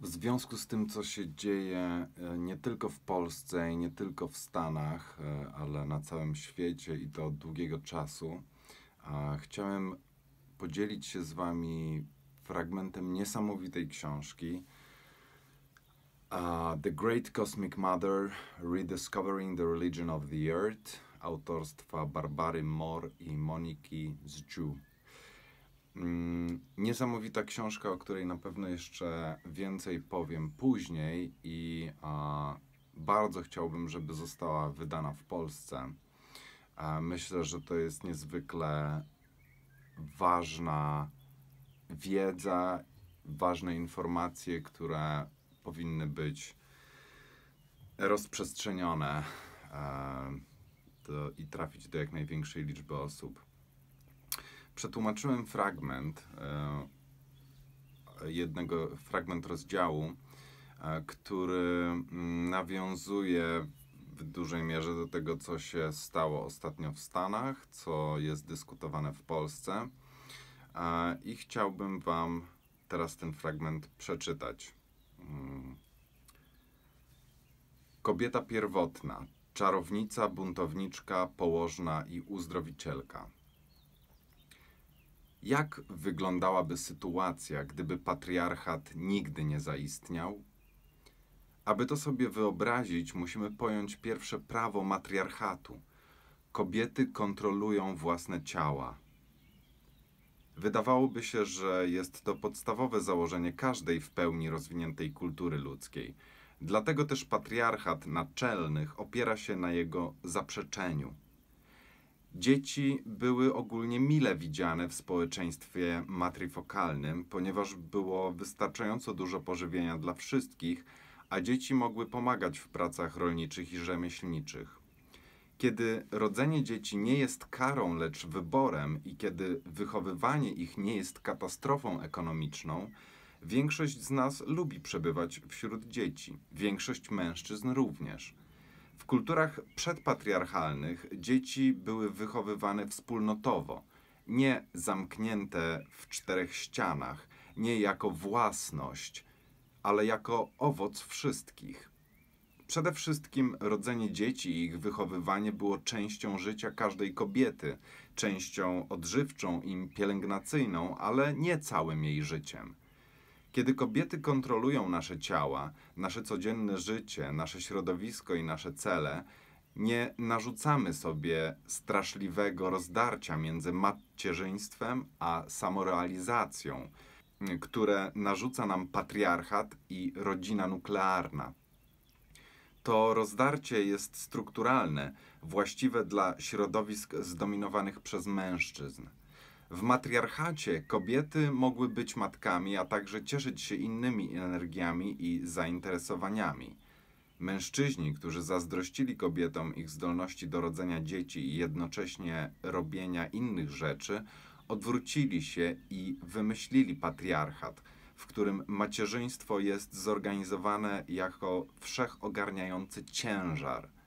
W związku z tym, co się dzieje e, nie tylko w Polsce i nie tylko w Stanach, e, ale na całym świecie i to od długiego czasu, chciałem podzielić się z Wami fragmentem niesamowitej książki. The Great Cosmic Mother Rediscovering the Religion of the Earth autorstwa Barbary Moore i Moniki Zju. Mm, niesamowita książka, o której na pewno jeszcze więcej powiem później i a, bardzo chciałbym, żeby została wydana w Polsce. A, myślę, że to jest niezwykle ważna wiedza, ważne informacje, które powinny być rozprzestrzenione i trafić do jak największej liczby osób przetłumaczyłem fragment e, jednego, fragment rozdziału, e, który mm, nawiązuje w dużej mierze do tego, co się stało ostatnio w Stanach, co jest dyskutowane w Polsce. I chciałbym Wam teraz ten fragment przeczytać. Mm. Kobieta pierwotna, czarownica, buntowniczka, położna i uzdrowicielka jak wyglądałaby sytuacja, gdyby patriarchat nigdy nie zaistniał? Aby to sobie wyobrazić, musimy pojąć pierwsze prawo matriarchatu. Kobiety kontrolują własne ciała. Wydawałoby się, że jest to podstawowe założenie każdej w pełni rozwiniętej kultury ludzkiej. Dlatego też patriarchat naczelnych opiera się na jego zaprzeczeniu. Dzieci były ogólnie mile widziane w społeczeństwie matryfokalnym, ponieważ było wystarczająco dużo pożywienia dla wszystkich, a dzieci mogły pomagać w pracach rolniczych i rzemieślniczych. Kiedy rodzenie dzieci nie jest karą, lecz wyborem, i kiedy wychowywanie ich nie jest katastrofą ekonomiczną, większość z nas lubi przebywać wśród dzieci, większość mężczyzn również. W kulturach przedpatriarchalnych dzieci były wychowywane wspólnotowo, nie zamknięte w czterech ścianach, nie jako własność, ale jako owoc wszystkich. Przede wszystkim rodzenie dzieci i ich wychowywanie było częścią życia każdej kobiety, częścią odżywczą i pielęgnacyjną, ale nie całym jej życiem. Kiedy kobiety kontrolują nasze ciała, nasze codzienne życie, nasze środowisko i nasze cele, nie narzucamy sobie straszliwego rozdarcia między macierzyństwem a samorealizacją, które narzuca nam patriarchat i rodzina nuklearna. To rozdarcie jest strukturalne, właściwe dla środowisk zdominowanych przez mężczyzn. W matriarchacie kobiety mogły być matkami, a także cieszyć się innymi energiami i zainteresowaniami. Mężczyźni, którzy zazdrościli kobietom ich zdolności do rodzenia dzieci i jednocześnie robienia innych rzeczy, odwrócili się i wymyślili patriarchat, w którym macierzyństwo jest zorganizowane jako wszechogarniający ciężar –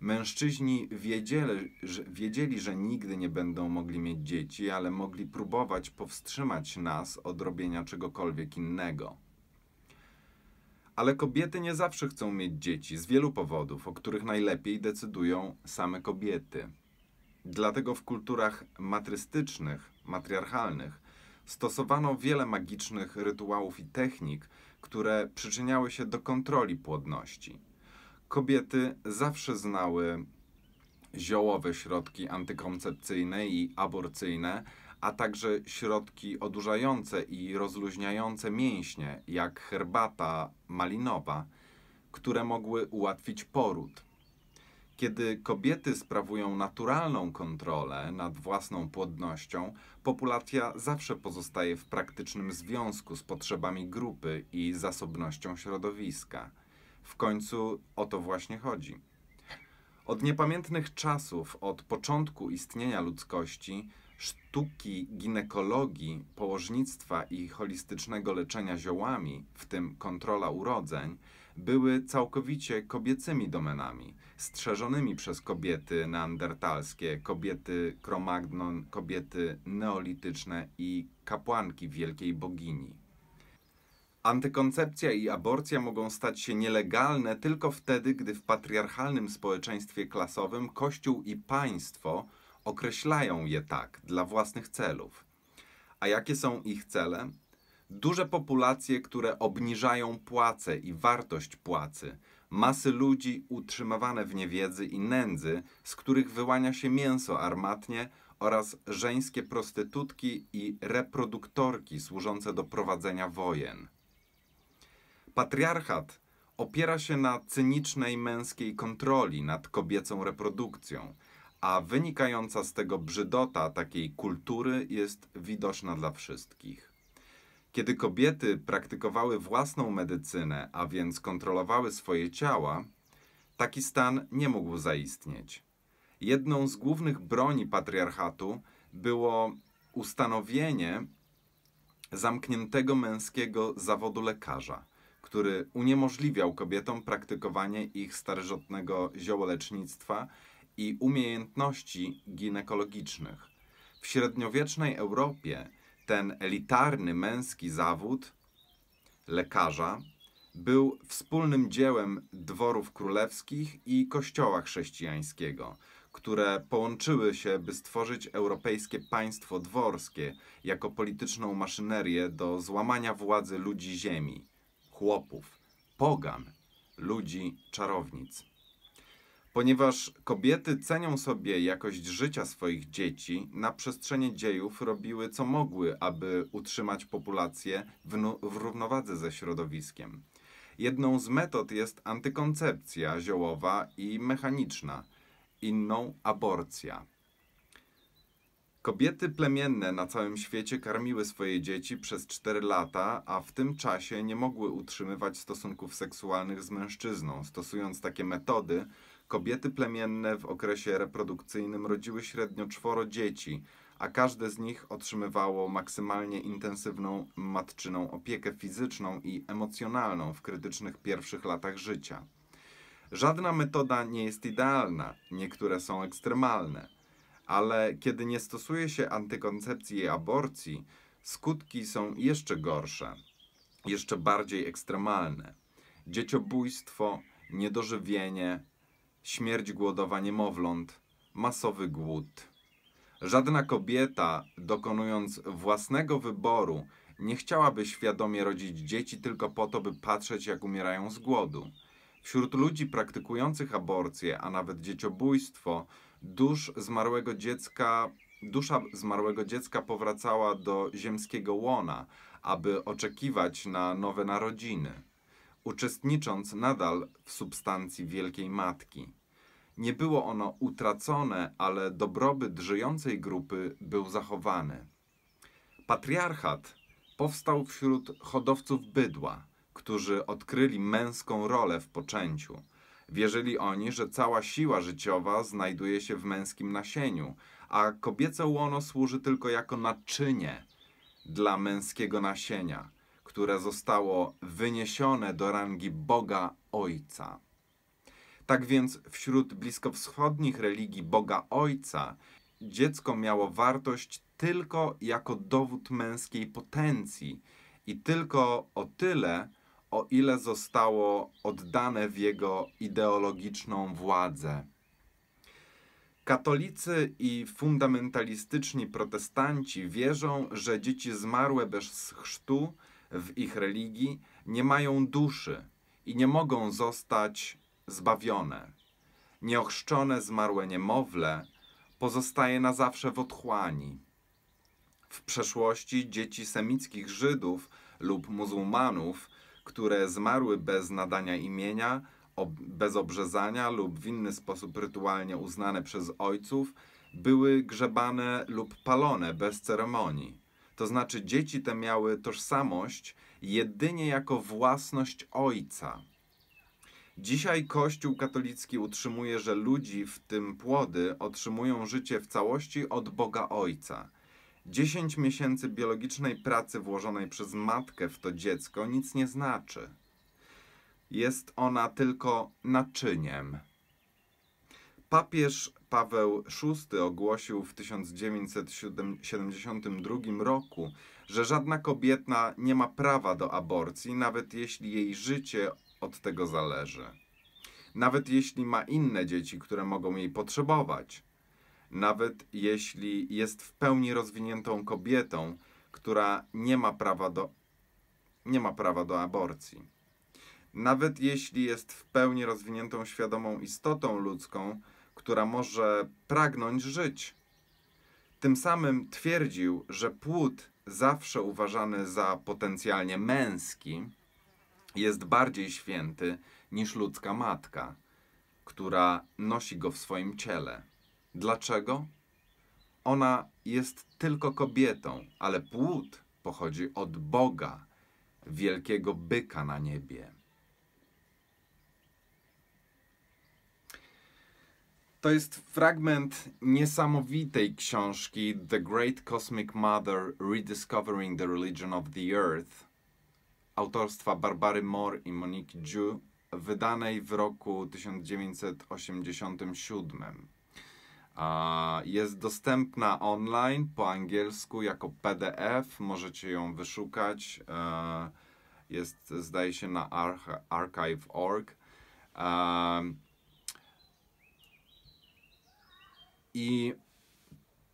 Mężczyźni wiedzieli że, wiedzieli, że nigdy nie będą mogli mieć dzieci, ale mogli próbować powstrzymać nas od robienia czegokolwiek innego. Ale kobiety nie zawsze chcą mieć dzieci z wielu powodów, o których najlepiej decydują same kobiety. Dlatego w kulturach matrystycznych, matriarchalnych, stosowano wiele magicznych rytuałów i technik, które przyczyniały się do kontroli płodności kobiety zawsze znały ziołowe środki antykoncepcyjne i aborcyjne, a także środki odurzające i rozluźniające mięśnie, jak herbata malinowa, które mogły ułatwić poród. Kiedy kobiety sprawują naturalną kontrolę nad własną płodnością, populacja zawsze pozostaje w praktycznym związku z potrzebami grupy i zasobnością środowiska. W końcu o to właśnie chodzi. Od niepamiętnych czasów, od początku istnienia ludzkości, sztuki ginekologii, położnictwa i holistycznego leczenia ziołami, w tym kontrola urodzeń, były całkowicie kobiecymi domenami, strzeżonymi przez kobiety neandertalskie, kobiety kromagnon, kobiety neolityczne i kapłanki wielkiej bogini. Antykoncepcja i aborcja mogą stać się nielegalne tylko wtedy, gdy w patriarchalnym społeczeństwie klasowym Kościół i państwo określają je tak dla własnych celów. A jakie są ich cele? Duże populacje, które obniżają płace i wartość płacy, masy ludzi utrzymywane w niewiedzy i nędzy, z których wyłania się mięso armatnie oraz żeńskie prostytutki i reproduktorki służące do prowadzenia wojen. Patriarchat opiera się na cynicznej męskiej kontroli nad kobiecą reprodukcją, a wynikająca z tego brzydota takiej kultury jest widoczna dla wszystkich. Kiedy kobiety praktykowały własną medycynę, a więc kontrolowały swoje ciała, taki stan nie mógł zaistnieć. Jedną z głównych broni patriarchatu było ustanowienie zamkniętego męskiego zawodu lekarza, który uniemożliwiał kobietom praktykowanie ich starożytnego ziołolecznictwa i umiejętności ginekologicznych. W średniowiecznej Europie ten elitarny męski zawód lekarza był wspólnym dziełem dworów królewskich i kościoła chrześcijańskiego, które połączyły się, by stworzyć europejskie państwo dworskie jako polityczną maszynerię do złamania władzy ludzi ziemi, chłopów, pogan, ludzi czarownic. Ponieważ kobiety cenią sobie jakość życia swoich dzieci, na przestrzeni dziejów robiły co mogły, aby utrzymać populację w, w równowadze ze środowiskiem. Jedną z metod jest antykoncepcja ziołowa i mechaniczna, inną aborcja. Kobiety plemienne na całym świecie karmiły swoje dzieci przez 4 lata, a w tym czasie nie mogły utrzymywać stosunków seksualnych z mężczyzną. Stosując takie metody, Kobiety plemienne w okresie reprodukcyjnym rodziły średnio czworo dzieci, a każde z nich otrzymywało maksymalnie intensywną matczyną opiekę fizyczną i emocjonalną w krytycznych pierwszych latach życia. Żadna metoda nie jest idealna, niektóre są ekstremalne, ale kiedy nie stosuje się antykoncepcji i aborcji, skutki są jeszcze gorsze, jeszcze bardziej ekstremalne. Dzieciobójstwo, niedożywienie, śmierć głodowa niemowląt, masowy głód. Żadna kobieta, dokonując własnego wyboru, nie chciałaby świadomie rodzić dzieci tylko po to, by patrzeć, jak umierają z głodu. Wśród ludzi praktykujących aborcję, a nawet dzieciobójstwo, dusz zmarłego dziecka, dusza zmarłego dziecka powracała do ziemskiego łona, aby oczekiwać na nowe narodziny uczestnicząc nadal w substancji Wielkiej Matki. Nie było ono utracone, ale dobrobyt żyjącej grupy był zachowany. Patriarchat powstał wśród hodowców bydła, którzy odkryli męską rolę w poczęciu. Wierzyli oni, że cała siła życiowa znajduje się w męskim nasieniu, a kobiece łono służy tylko jako naczynie dla męskiego nasienia – które zostało wyniesione do rangi Boga Ojca. Tak więc wśród bliskowschodnich religii Boga Ojca dziecko miało wartość tylko jako dowód męskiej potencji i tylko o tyle, o ile zostało oddane w jego ideologiczną władzę. Katolicy i fundamentalistyczni protestanci wierzą, że dzieci zmarłe bez chrztu w ich religii nie mają duszy i nie mogą zostać zbawione. Nieochrzczone zmarłe niemowlę pozostaje na zawsze w otchłani. W przeszłości dzieci semickich Żydów lub muzułmanów, które zmarły bez nadania imienia, bez obrzezania lub w inny sposób rytualnie uznane przez ojców, były grzebane lub palone bez ceremonii. To znaczy, dzieci te miały tożsamość jedynie jako własność ojca. Dzisiaj Kościół katolicki utrzymuje, że ludzi, w tym płody, otrzymują życie w całości od Boga Ojca. Dziesięć miesięcy biologicznej pracy włożonej przez matkę w to dziecko nic nie znaczy. Jest ona tylko naczyniem. Papież Paweł VI ogłosił w 1972 roku, że żadna kobieta nie ma prawa do aborcji, nawet jeśli jej życie od tego zależy. Nawet jeśli ma inne dzieci, które mogą jej potrzebować. Nawet jeśli jest w pełni rozwiniętą kobietą, która nie ma prawa do, nie ma prawa do aborcji. Nawet jeśli jest w pełni rozwiniętą świadomą istotą ludzką, która może pragnąć żyć. Tym samym twierdził, że płód, zawsze uważany za potencjalnie męski, jest bardziej święty niż ludzka matka, która nosi go w swoim ciele. Dlaczego? Ona jest tylko kobietą, ale płód pochodzi od Boga, wielkiego byka na niebie. To jest fragment niesamowitej książki The Great Cosmic Mother Rediscovering the Religion of the Earth autorstwa Barbary Moore i Monique Ju, wydanej w roku 1987. Jest dostępna online po angielsku jako PDF, możecie ją wyszukać. E, jest, zdaje się, na archive.org. I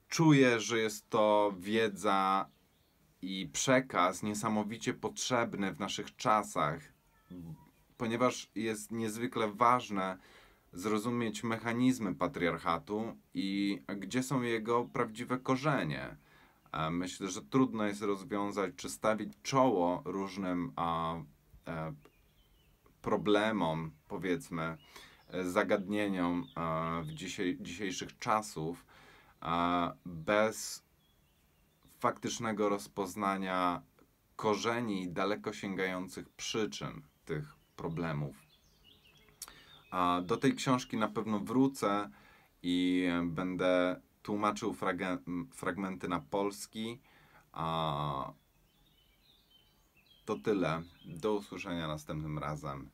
czuję, że jest to wiedza i przekaz niesamowicie potrzebny w naszych czasach, ponieważ jest niezwykle ważne zrozumieć mechanizmy patriarchatu i gdzie są jego prawdziwe korzenie. Myślę, że trudno jest rozwiązać czy stawić czoło różnym a, a, e, problemom, powiedzmy, zagadnieniom a, w dzisiaj, dzisiejszych czasów bez faktycznego rozpoznania korzeni i daleko sięgających przyczyn tych problemów. Do tej książki na pewno wrócę i będę tłumaczył fragmenty na polski. To tyle. Do usłyszenia następnym razem.